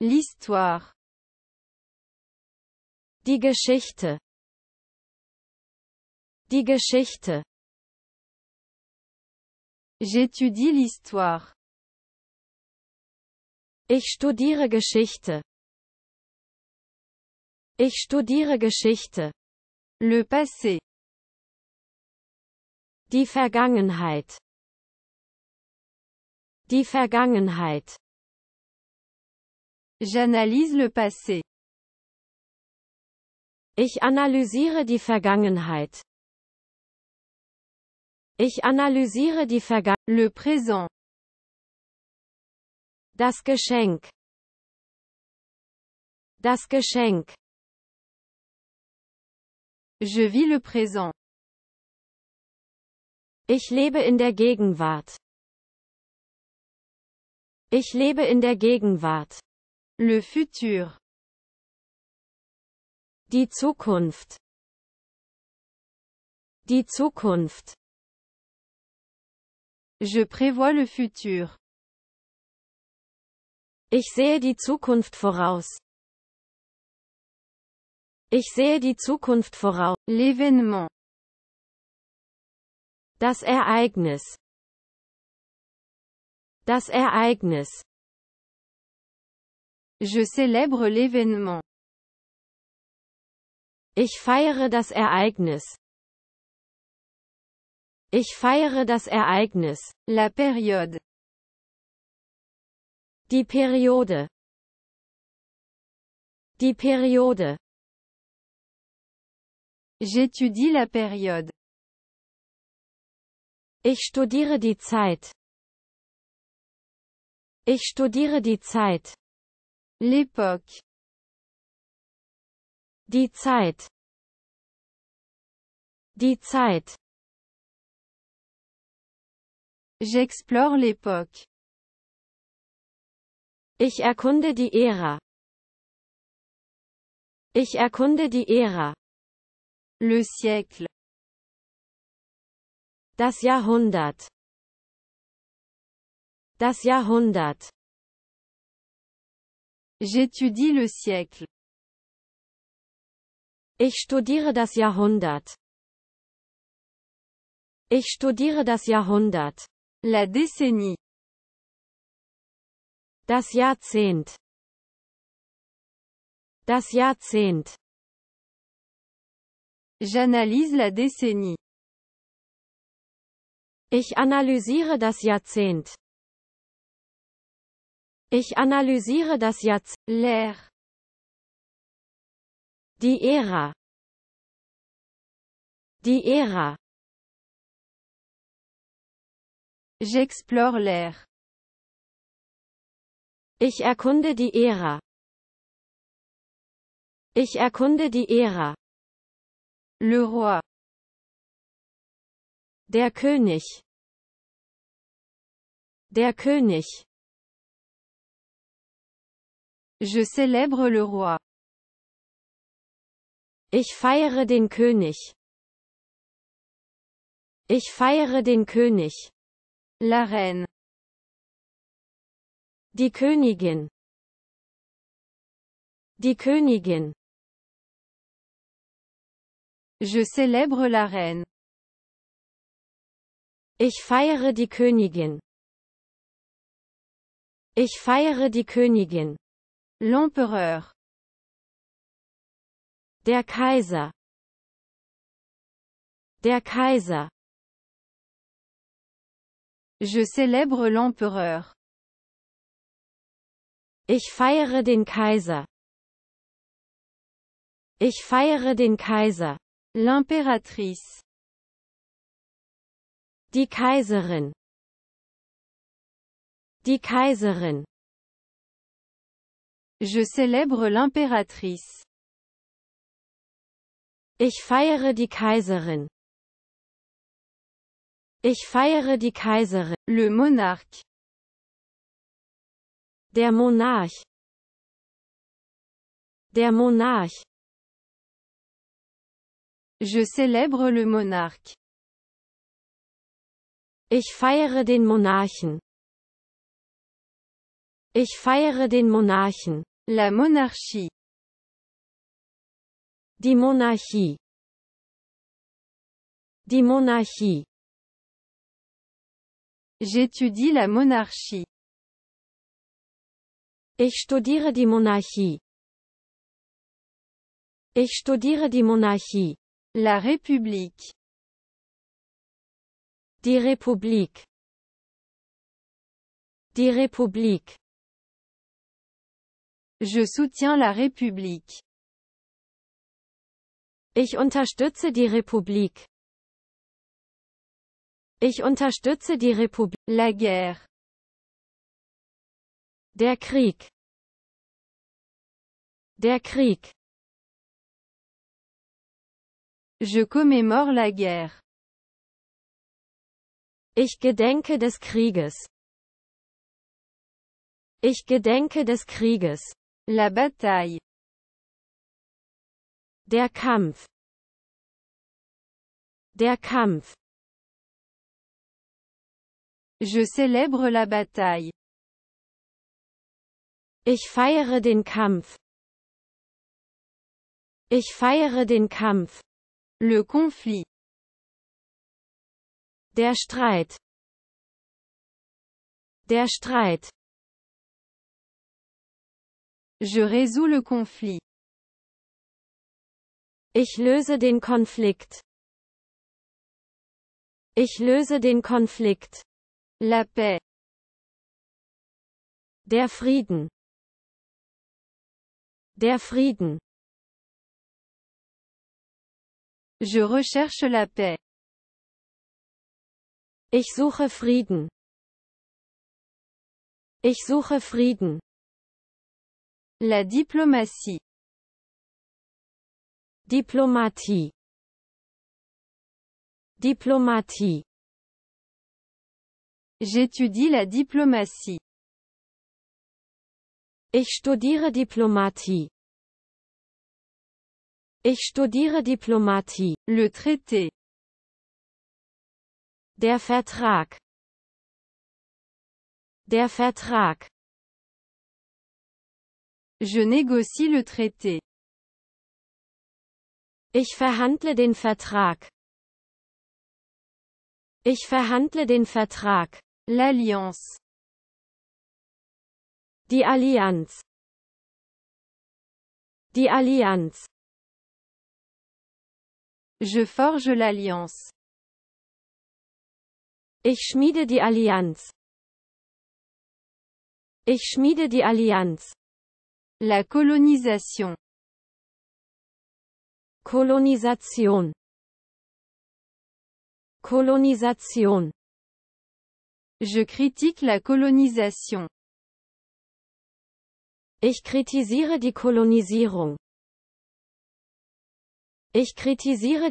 L'histoire. Die Geschichte. Die Geschichte. J'étudie l'histoire. Ich studiere Geschichte. Ich studiere Geschichte. Le passé. Die Vergangenheit. Die Vergangenheit. J'analyse le passé. Ich analysiere die Vergangenheit. Ich analysiere die Vergangenheit. Le présent. Das Geschenk. Das Geschenk. Je vis le présent. Ich lebe in der Gegenwart. Ich lebe in der Gegenwart. Le futur. Die Zukunft. Die Zukunft. Je prévois le futur. Ich sehe die Zukunft voraus. Ich sehe die Zukunft voraus. L'événement. Das Ereignis. Das Ereignis. Je célèbre l'événement. Ich feiere das Ereignis. Ich feiere das Ereignis. La période. Die Periode. Die Periode. J'étudie la période. Ich studiere die Zeit. Ich studiere die Zeit. L'époque. Die Zeit. Die Zeit. J'explore l'époque. Ich erkunde die Ära. Ich erkunde die Ära. Le siècle. Das Jahrhundert. Das Jahrhundert. J'étudie le siècle. Ich studiere das Jahrhundert. Ich studiere das Jahrhundert. La décennie. Das Jahrzehnt. Das Jahrzehnt. J'analyse la décennie. Ich analysiere das Jahrzehnt. Ich analysiere das Jahrzehnt. L'ère. Die Ära. Die Ära. J'explore l'ère. Ich erkunde die Ära. Ich erkunde die Ära. Le roi. Der König. Der König. Je célèbre le roi. Ich feiere den König. Ich feiere den König. La reine. Die Königin. Die Königin. Je célèbre la reine. Ich feiere die Königin. Ich feiere die Königin. L'empereur. Der Kaiser. Der Kaiser. Je célèbre l'empereur. Ich feiere den Kaiser. Ich feiere den Kaiser. L'impératrice. Die Kaiserin. Die Kaiserin. Je célèbre l'impératrice. Ich feiere die Kaiserin. Ich feiere die Kaiserin. Le monarque. Der Monarch. Der Monarch. Je célèbre le monarque. Ich feiere den Monarchen. Ich feiere den Monarchen. La monarchie. Die Monarchie. Die Monarchie. J'étudie la monarchie. Ich studiere die Monarchie. Ich studiere die Monarchie. La République. Die Republik. Die Republik. Je soutiens la République. Ich unterstütze die Republik. Ich unterstütze die Republik. La guerre. Der Krieg. Der Krieg. Je commémore la guerre. Ich gedenke des Krieges. Ich gedenke des Krieges. La bataille. Der Kampf. Der Kampf. Je célèbre la bataille. Ich feiere den Kampf. Ich feiere den Kampf. Le conflit. Der Streit. Der Streit. Je résous le conflit. Ich löse den Konflikt. Ich löse den Konflikt. La paix. Der Frieden. Der Frieden. Je recherche la paix. Ich suche Frieden. Ich suche Frieden. La diplomatie. Diplomatie. Diplomatie. J'étudie la diplomatie. Ich studiere Diplomatie. Ich studiere Diplomatie. Le traité. Der Vertrag. Der Vertrag. Je négocie le traité. Ich verhandle den Vertrag. Ich verhandle den Vertrag. L'alliance. Die Allianz. Die Allianz. Je forge l'alliance. Ich schmiede die Allianz. Ich schmiede die Allianz. La colonisation. Kolonisation. Kolonisation. Je critique la colonisation. Ich kritisiere die Kolonisierung. Ich kritisiere